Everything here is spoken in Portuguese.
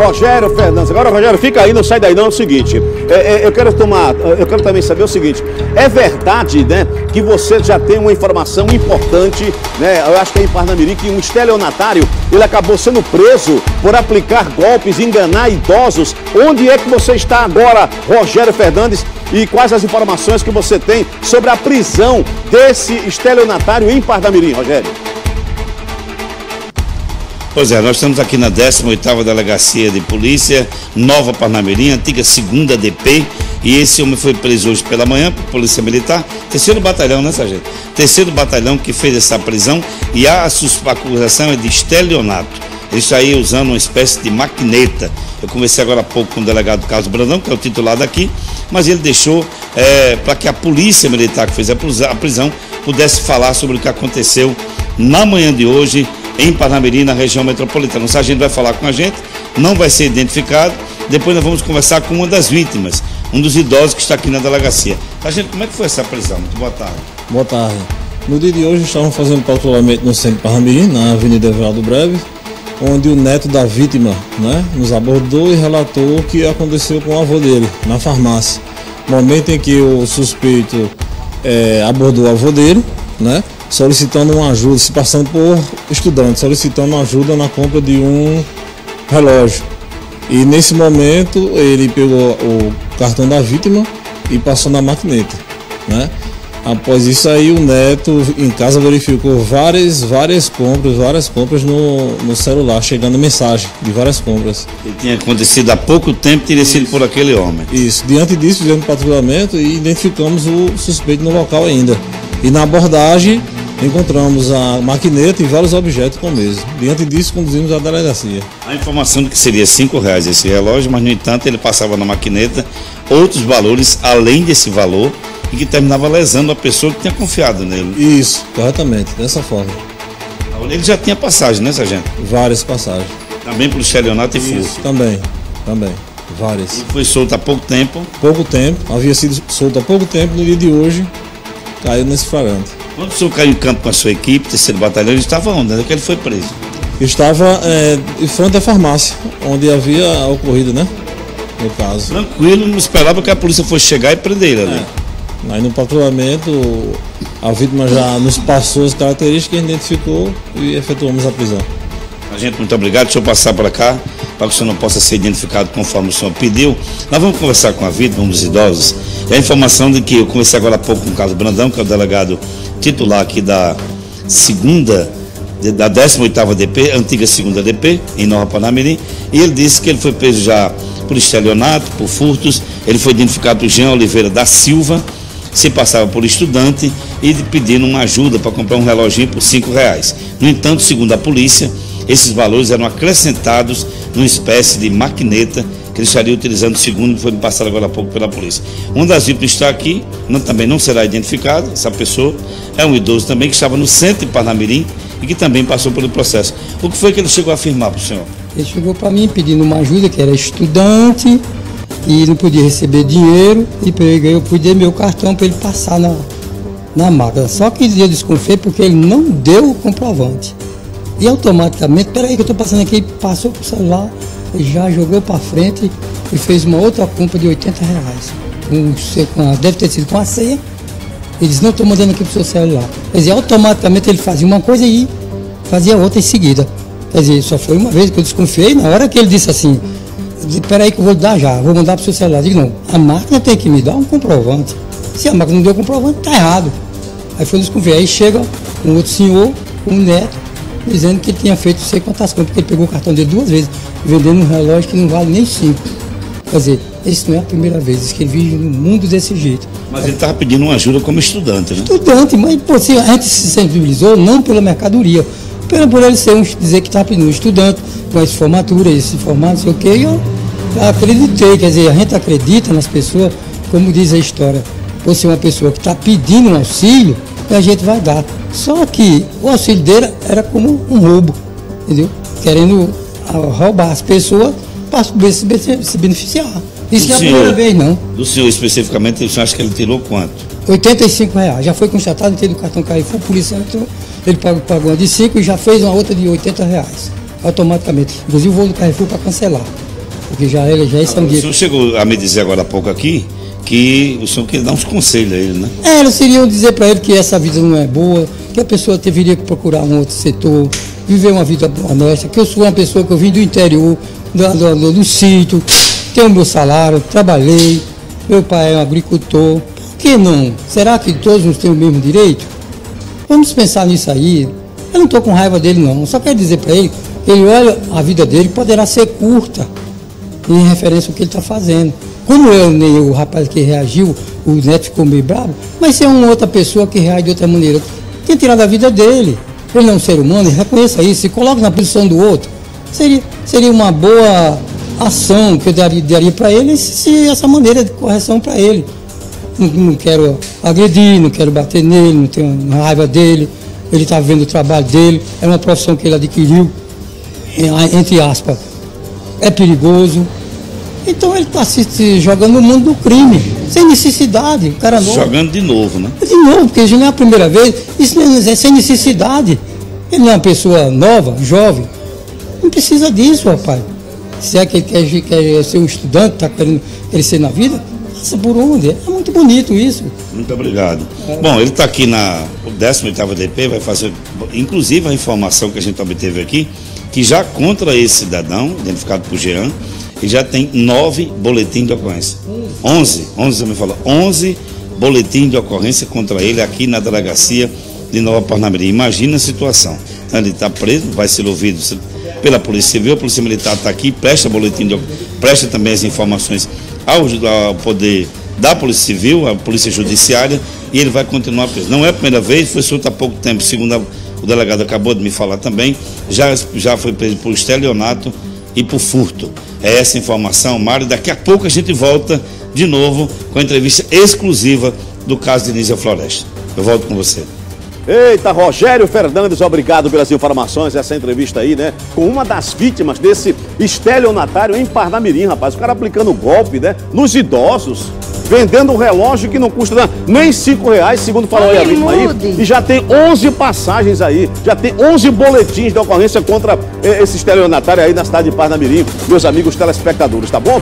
Rogério Fernandes. Agora, Rogério, fica aí, não sai daí não. É o seguinte, é, é, eu quero tomar, eu quero também saber o seguinte: é verdade, né, que você já tem uma informação importante, né? Eu acho que é em Parnamirim que um estelionatário ele acabou sendo preso por aplicar golpes, enganar idosos. Onde é que você está agora, Rogério Fernandes? E quais as informações que você tem sobre a prisão desse estelionatário em Parnamirim, Rogério? Pois é, nós estamos aqui na 18ª Delegacia de Polícia, Nova Parnamirim, antiga segunda DP, e esse homem foi preso hoje pela manhã por Polícia Militar, terceiro batalhão, né, sargento? Terceiro batalhão que fez essa prisão e a, acusação é de estelionato. Ele saiu usando uma espécie de maquineta. Eu conversei agora há pouco com o delegado Carlos Brandão, que é o titular daqui, mas ele deixou é, para que a polícia militar que fez a prisão pudesse falar sobre o que aconteceu na manhã de hoje em Parnamirim, na região metropolitana. O sargento vai falar com a gente, não vai ser identificado. Depois nós vamos conversar com uma das vítimas, um dos idosos que está aqui na delegacia. Sargento, como é que foi essa prisão? Muito boa tarde. Boa tarde. No dia de hoje estávamos fazendo patrulhamento no centro de Parnamirim, na Avenida Everaldo Breve, onde o neto da vítima né, nos abordou e relatou o que aconteceu com o avô dele, na farmácia. Momento em que o suspeito é, abordou o avô dele, né? solicitando uma ajuda, se passando por estudante, solicitando ajuda na compra de um relógio. E nesse momento ele pegou o cartão da vítima e passou na maquineta, né? Após isso aí o neto em casa verificou várias, várias compras, várias compras no, no celular, chegando mensagem de várias compras. E tinha acontecido há pouco tempo, teria sido por aquele homem. Isso, diante disso fizemos patrulhamento e identificamos o suspeito no local ainda. E na abordagem encontramos a maquineta e vários objetos com o mesmo. Diante disso, conduzimos à delegacia. A informação de que seria cinco reais esse relógio, mas no entanto ele passava na maquineta outros valores além desse valor e que terminava lesando a pessoa que tinha confiado nele. Isso, corretamente, dessa forma. Ele já tinha passagem, né, sargento? Várias passagens. Também por estelionato e furto? Também, também. Várias. E foi solto há pouco tempo? Pouco tempo, havia sido solto há pouco tempo, no dia de hoje caiu nesse flagrante. Quando o senhor caiu em campo com a sua equipe, terceiro batalhão, ele estava onde? Onde é que ele foi preso? Estava é, em frente da farmácia, onde havia ocorrido, né? No caso. Tranquilo, não esperava que a polícia fosse chegar e prender ele ali. É. Aí no patrulhamento, a vítima já nos passou as características, identificou e efetuamos a prisão. A gente, muito obrigado. Deixa eu passar para cá, para que o senhor não possa ser identificado conforme o senhor pediu. Nós vamos conversar com a vítima, um dos idosos. É a informação de que eu conversei agora há pouco com o Carlos Brandão, que é o delegado titular aqui da segunda, da 18ª DP, antiga segunda DP, em Nova Panamirim, e ele disse que ele foi preso já por estelionato, por furtos, ele foi identificado por Jean Oliveira da Silva, se passava por estudante e pedindo uma ajuda para comprar um reloginho por cinco reais. No entanto, segundo a polícia, esses valores eram acrescentados numa espécie de maquineta que ele estaria utilizando, segundo foi passado agora há pouco pela polícia. Um das vítimas está aqui, não, também não será identificado, essa pessoa é um idoso também que estava no centro de Parnamirim e que também passou pelo processo. O que foi que ele chegou a afirmar para o senhor? Ele chegou para mim pedindo uma ajuda, que era estudante e não podia receber dinheiro e peguei, eu pude meu cartão para ele passar na, na máquina. Só que eu desconfiei porque ele não deu o comprovante. E automaticamente, peraí que eu estou passando aqui, passou o celular, já jogou para frente e fez uma outra compra de 80 reais. Com, deve ter sido com a ceia. Ele disse, não estou mandando aqui para o seu celular. Quer dizer, automaticamente ele fazia uma coisa e fazia outra em seguida. Quer dizer, só foi uma vez que eu desconfiei, na hora que ele disse assim, espera aí que eu vou dar já, vou mandar para o seu celular. Eu digo, não, a máquina tem que me dar um comprovante. Se a máquina não deu comprovante, está errado. Aí foi desconfiar. Aí chega um outro senhor, um neto, dizendo que ele tinha feito sei quantas compras, porque ele pegou o cartão dele duas vezes, vendendo um relógio que não vale nem cinco. Quer dizer, isso não é a primeira vez que ele vive no mundo desse jeito. Mas ele estava pedindo uma ajuda como estudante, né? Estudante, mas pô, se a gente se sensibilizou não pela mercadoria, pelo por ele ser um, dizer que estava pedindo um estudante, com essa formatura, esse formato, não sei o quê, e eu acreditei, quer dizer, a gente acredita nas pessoas, como diz a história, por ser uma pessoa que está pedindo um auxílio, a gente vai dar. Só que o auxílio dele era como um roubo, entendeu? Querendo roubar as pessoas para se beneficiar. Isso não é a primeira vez, não. Do senhor especificamente, o senhor acha que ele tirou quanto? 85 reais. Já foi constatado, teve o cartão Carrefour, a polícia entrou, ele pagou, pagou uma de 5 e já fez uma outra de 80 reais. Automaticamente. Inclusive o voo do Carrefour para cancelar. Porque já ele já esse O senhor chegou a me dizer agora há pouco aqui que o senhor queria dar uns conselhos a ele, né? É, eles iriam dizer para ele que essa vida não é boa, que a pessoa deveria procurar um outro setor, viver uma vida honesta, que eu sou uma pessoa que eu vim do interior, do, do, do, do sítio, tenho meu salário, trabalhei, meu pai é um agricultor. Por que não? Será que todos não têm o mesmo direito? Vamos pensar nisso aí. Eu não estou com raiva dele, não. Só quero dizer para ele ele olha a vida dele poderá ser curta em referência ao que ele está fazendo. Como eu nem o rapaz que reagiu, o neto ficou meio bravo, mas se é uma outra pessoa que reage de outra maneira, tem que tirar da vida dele. Ele é um ser humano, reconheça isso, se coloque na posição do outro. Seria, seria uma boa ação que eu daria, daria para ele se essa maneira de correção para ele. Não, não, quero agredir, não quero bater nele, não tenho raiva dele. Ele está vendo o trabalho dele, é uma profissão que ele adquiriu, entre aspas, é perigoso. Então ele está se, jogando no mundo do crime, sem necessidade. O cara novo. Jogando de novo, né? De novo, porque já não é a primeira vez. Isso não é sem necessidade. Ele não é uma pessoa nova, jovem. Não precisa disso, rapaz. Se é que ele quer, quer ser um estudante, está querendo crescer na vida, passa por onde? É muito bonito isso. Muito obrigado. É. Bom, ele está aqui na 18ª DP, vai fazer, inclusive a informação que a gente obteve aqui, que já contra esse cidadão, identificado por Jean, ele já tem nove boletins de ocorrência. Onze, onze me falou, onze boletins de ocorrência contra ele aqui na delegacia de Nova Parnamirim. Imagina a situação. Ele está preso, vai ser ouvido pela Polícia Civil, a Polícia Militar está aqui, presta boletim, de, presta também as informações ao, ao poder da Polícia Civil, a Polícia Judiciária, e ele vai continuar preso. Não é a primeira vez, foi solto há pouco tempo, segundo a, o delegado acabou de me falar também, já, já foi preso por estelionato e por furto. É essa informação, Mário. Daqui a pouco a gente volta de novo com a entrevista exclusiva do caso de Nízia Floresta. Eu volto com você. Eita, Rogério Fernandes, obrigado pelas informações, essa entrevista aí, né? Com uma das vítimas desse estelionatário em Parnamirim, rapaz. O cara aplicando golpe, né? Nos idosos, vendendo um relógio que não custa nem cinco reais, segundo falou a vítima aí. E já tem 11 passagens aí, já tem 11 boletins de ocorrência contra esse estelionatário aí na cidade de Parnamirim, meus amigos telespectadores, tá bom?